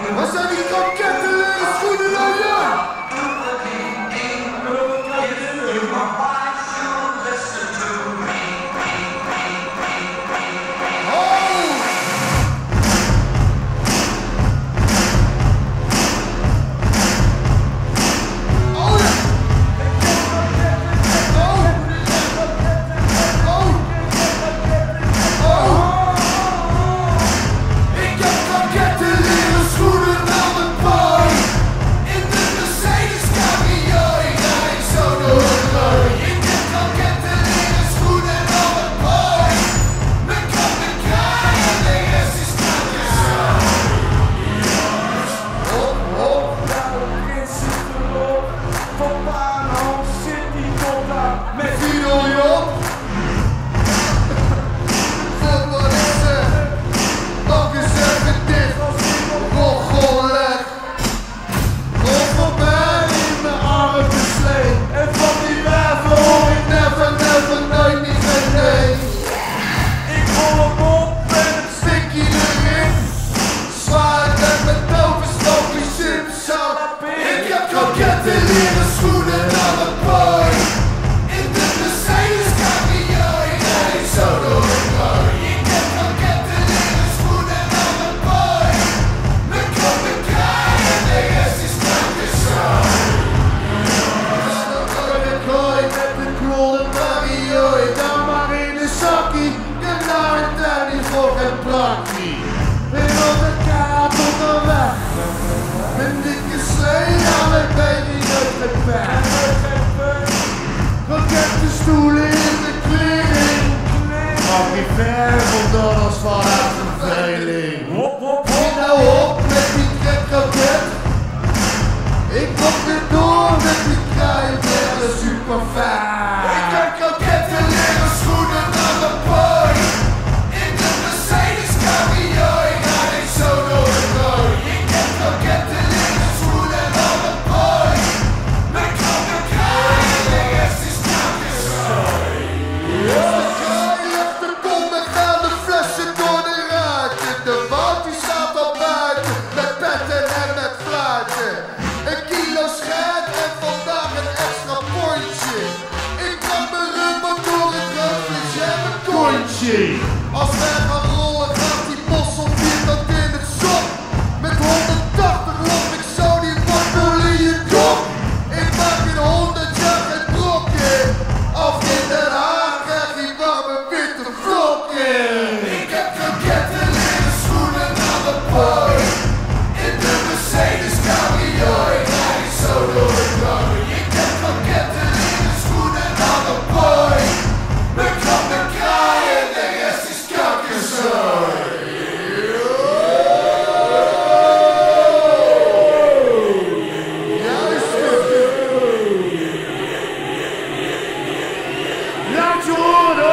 A syndicat capitaliste vågar brakni Men någon kan på vatten Men ikke säga mig baby jag är fan Och efter stolen inte kvinning Och vi fem och dörrar svarar som failing Mina hopp Kan mijn Giuro!